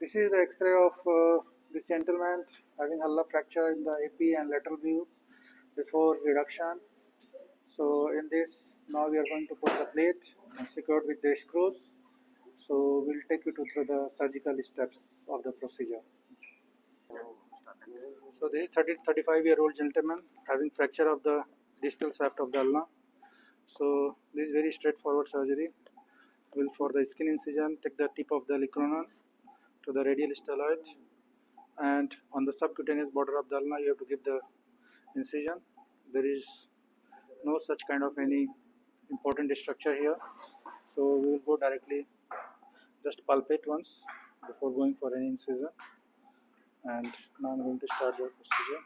This is the X-ray of uh, this gentleman having Halla fracture in the AP and lateral view before reduction. So in this, now we are going to put the plate secured with the screws. So we'll take you to through the surgical steps of the procedure. So this is 30, 35 year old gentleman having fracture of the distal shaft of the ulna. So this is very straightforward surgery. Will for the skin incision take the tip of the olecranon to the radial styloid and on the subcutaneous border of the ulna you have to give the incision. There is no such kind of any important structure here. So we will go directly just palpate once before going for any incision and now I'm going to start the procedure.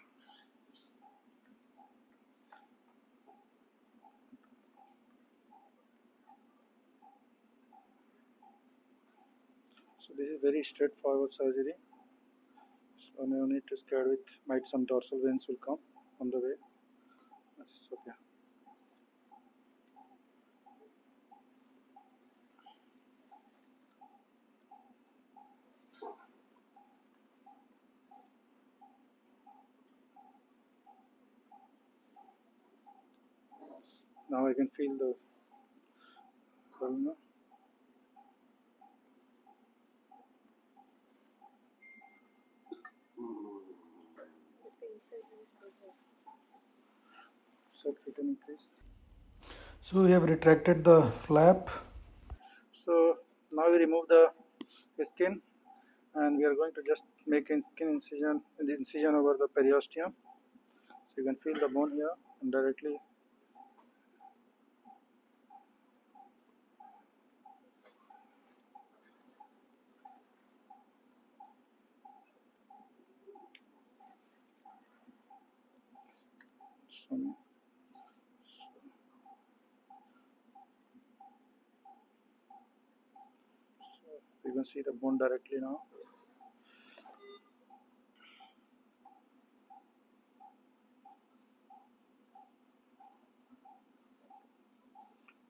This is very straightforward surgery. So no need to scare with might some dorsal veins will come on the way. But it's okay. Now I can feel the ulna. Subcutaneous please. So we have retracted the flap. So now we remove the skin and we are going to just make a skin incision the incision over the periosteum. So you can feel the bone here and directly some so you can see the bone directly now.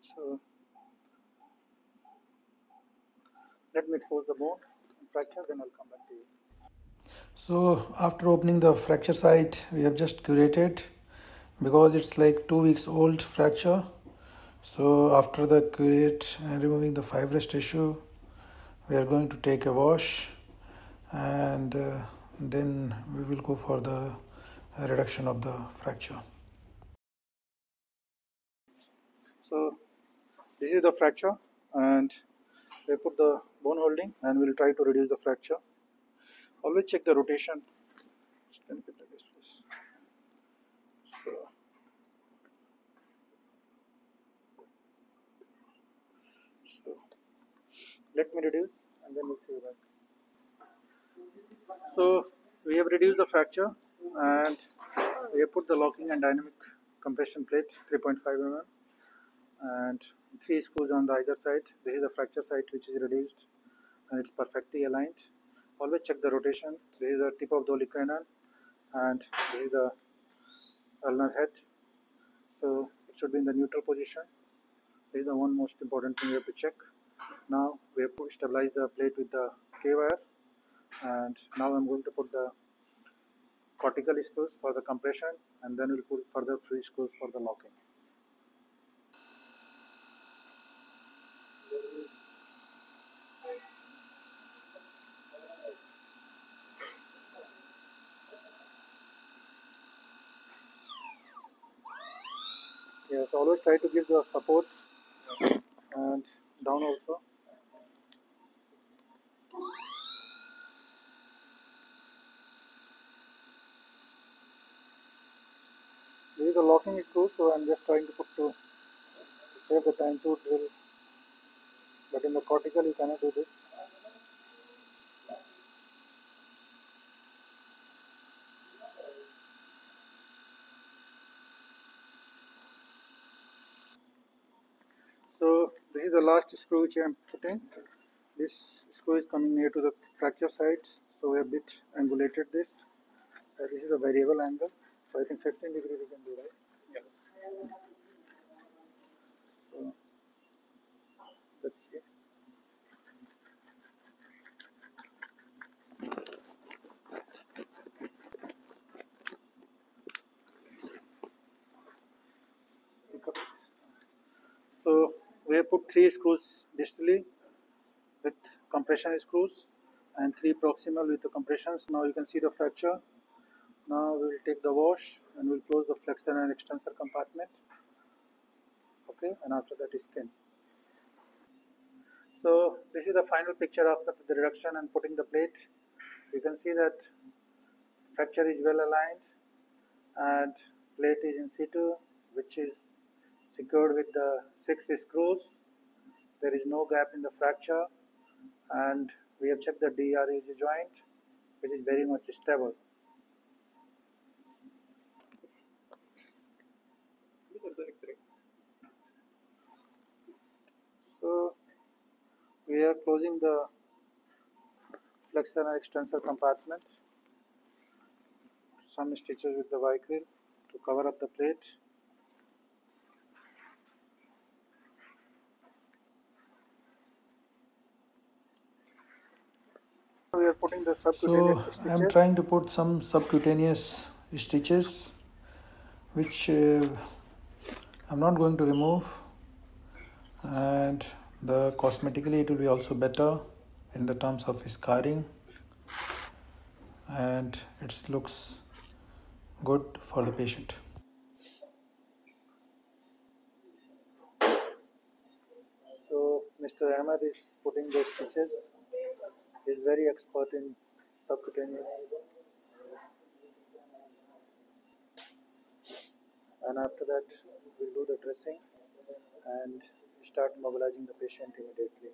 So let me expose the bone and fracture then I'll come back to you. So after opening the fracture site we have just curetted because it's like two weeks old fracture. So after the curette and removing the fibrous tissue we are going to take a wash and uh, then we will go for the reduction of the fracture. So this is the fracture and we put the bone holding and we'll try to reduce the fracture. Always check the rotation Just can get like this, please. so so let me reduce and then we'll see you back so we have reduced the fracture and we have put the locking and dynamic compression plate 3.5 mm. And three screws on the either side. This is the fracture site which is reduced and it's perfectly aligned. Always check the rotation. This is the tip of the olecranon and this is the ulnar head. So it should be in the neutral position. This is the one most important thing you have to check now we have to stabilize the plate with the K wire and now I'm going to put the cortical screws for the compression. And then we'll put further free screws for the locking. Yes always try to give the support and down also this is the locking screw so I'm just trying to put to save the time to drill but in the cortical you cannot do this So this is the last screw which I am putting. This screw is coming near to the fracture site, so we have bit angulated this. Uh, this is a variable angle, so I think 15 degree we can do right. Yes. So let's see. We have put three screws distally with compression screws and three proximal with the compressions. Now you can see the fracture. Now we will take the wash and we'll close the flexor and extensor compartment. Okay, and after that is thin. So this is the final picture of the reduction and putting the plate. You can see that fracture is well aligned and plate is in situ which is secured with the six screws. There is no gap in the fracture and we have checked the DRUJ joint which is very much stable. So we are closing the flexor and extensor compartment. Some stitches with the Vicryl to cover up the plate. We are putting the subcutaneous So stitches. I'm trying to put some subcutaneous stitches which uh, I'm not going to remove and the cosmetically it will be also better in the terms of scarring and it looks good for the patient. So Mr. Ahmed is putting the stitches. He is very expert in subcutaneous. And after that, we'll do the dressing and start mobilizing the patient immediately.